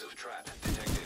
explosive trap detected.